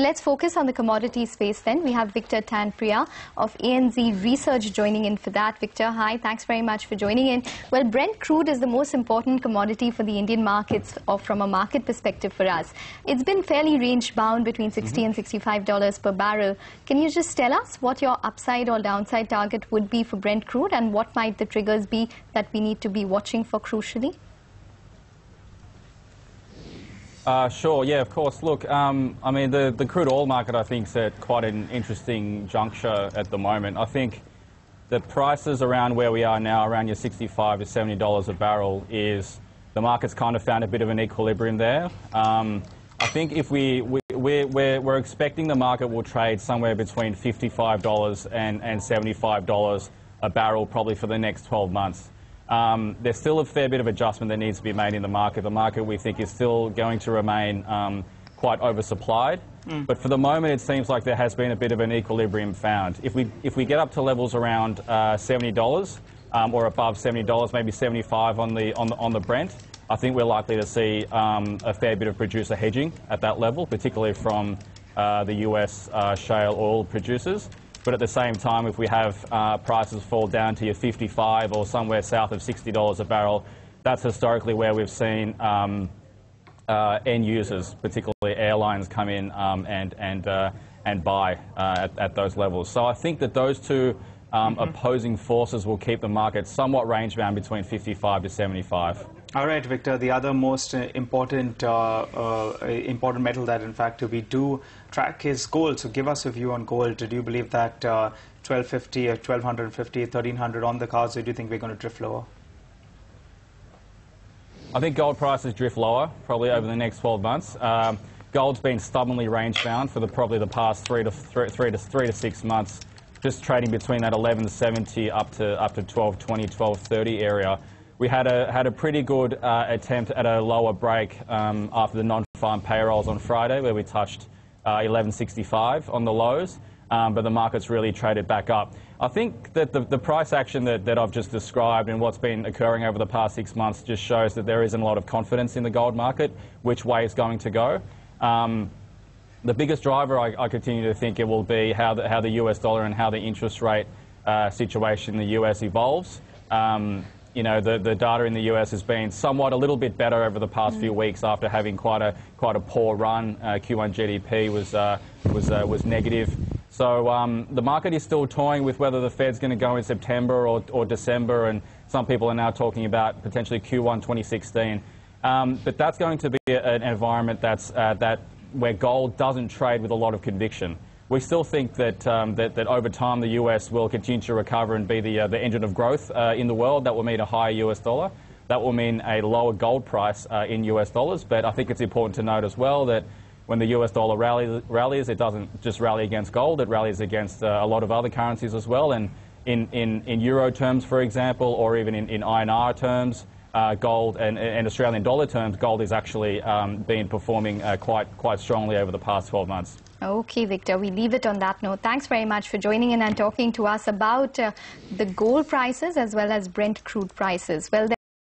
Let's focus on the commodity space then. We have Victor Thianpiriya of ANZ Research joining in for that. Victor, hi, thanks very much for joining in. Well, Brent crude is the most important commodity for the Indian markets or from a market perspective for us. It's been fairly range bound between 60 mm -hmm. and 65 dollars per barrel. Can you just tell us what your upside or downside target would be for Brent crude and what might the triggers be that we need to be watching for crucially? Uh, sure, yeah, of course. Look, um, I mean, the, the crude oil market, I think, is at quite an interesting juncture at the moment. I think the prices around where we are now, around your 65 to $70 a barrel, is the market's kind of found a bit of an equilibrium there. Um, I think if we, we we're, we're, we're, expecting the market will trade somewhere between $55 and, and $75 a barrel probably for the next 12 months. Um, there's still a fair bit of adjustment that needs to be made in the market. The market, we think, is still going to remain um, quite oversupplied. Mm. But for the moment, it seems like there has been a bit of an equilibrium found. If we, if we get up to levels around uh, $70 um, or above $70, maybe 75 on the, on the, on the Brent, I think we're likely to see um, a fair bit of producer hedging at that level, particularly from uh, the US uh, shale oil producers. But at the same time, if we have uh, prices fall down to your 55 or somewhere south of $60 a barrel, that's historically where we've seen um, uh, end users, particularly airlines, come in um, and, and, uh, and buy uh, at, at, those levels. So I think that those two um, mm -hmm. opposing forces will keep the market somewhat range bound between 55 to 75. All right, Victor. The other most uh, important uh, uh, important metal that, in fact, we do track is gold. So, give us a view on gold. Do you believe that 1250 or 1250, 1300 on the cards, or do you think we're going to drift lower? I think gold prices drift lower, probably over the next 12 months. Um, gold's been stubbornly range bound for the, probably the past three to three, three to three to six months, just trading between that 1170 up to up to 1220, 1230 area. We had a, had a pretty good uh, attempt at a lower break um, after the non-farm payrolls on Friday, where we touched uh, 1165 on the lows, um, but the market's really traded back up. I think that the, the price action that, that I've just described and what's been occurring over the past six months just shows that there isn't a lot of confidence in the gold market, which way it's going to go. Um, the biggest driver, I, I, continue to think it will be how the, how the US dollar and how the interest rate uh, situation in the US evolves. Um, you know, the, the data in the US has been somewhat a little bit better over the past mm. few weeks after having quite a quite a poor run. Uh, Q1 GDP was uh, was uh, was negative. So um, the market is still toying with whether the Fed's going to go in September or, or December, and some people are now talking about potentially Q1 2016. Um, but that's going to be a, an environment that's uh, that where gold doesn't trade with a lot of conviction we still think that, um, that, that, over time the US will continue to recover and be the, uh, the engine of growth uh, in the world. That will mean a higher US dollar. That will mean a lower gold price uh, in US dollars. But I think it's important to note as well that when the US dollar rallies, rallies it doesn't just rally against gold, it rallies against uh, a lot of other currencies as well. And in, in, in euro terms, for example, or even in, in INR terms, uh, gold and, and, Australian dollar terms, gold is actually um, been performing uh, quite, quite strongly over the past 12 months. Okay, Victor, we leave it on that note. Thanks very much for joining in and talking to us about uh, the gold prices as well as Brent crude prices. Well,